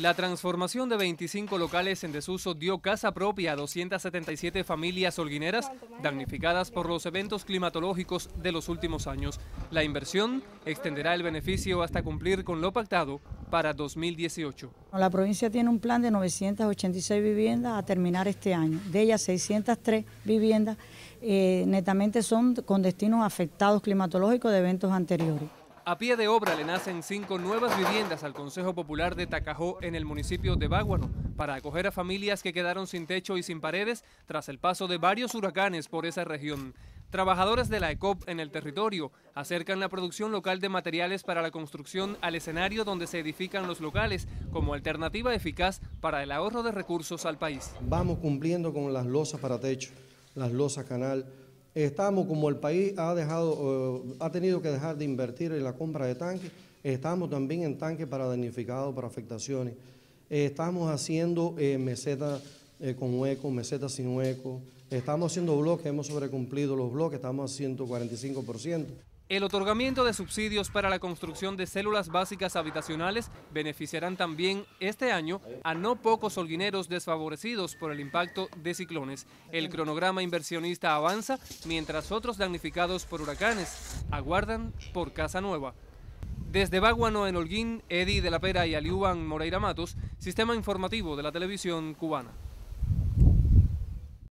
La transformación de 25 locales en desuso dio casa propia a 277 familias holguineras damnificadas por los eventos climatológicos de los últimos años. La inversión extenderá el beneficio hasta cumplir con lo pactado para 2018. La provincia tiene un plan de 986 viviendas a terminar este año. De ellas 603 viviendas eh, netamente son con destinos afectados climatológicos de eventos anteriores. A pie de obra le nacen cinco nuevas viviendas al Consejo Popular de Tacajó en el municipio de Báguano para acoger a familias que quedaron sin techo y sin paredes tras el paso de varios huracanes por esa región. Trabajadores de la ECOP en el territorio acercan la producción local de materiales para la construcción al escenario donde se edifican los locales como alternativa eficaz para el ahorro de recursos al país. Vamos cumpliendo con las losas para techo, las losas canal, Estamos, como el país ha, dejado, ha tenido que dejar de invertir en la compra de tanques, estamos también en tanques para damnificados, para afectaciones. estamos haciendo eh, mesetas eh, con hueco, mesetas sin hueco. Estamos haciendo bloques, hemos sobrecumplido los bloques, estamos a 145%. El otorgamiento de subsidios para la construcción de células básicas habitacionales beneficiarán también este año a no pocos holguineros desfavorecidos por el impacto de ciclones. El cronograma inversionista avanza mientras otros damnificados por huracanes aguardan por casa nueva. Desde Baguano en Holguín, Edi de la Pera y Aliuban Moreira Matos, Sistema Informativo de la Televisión Cubana.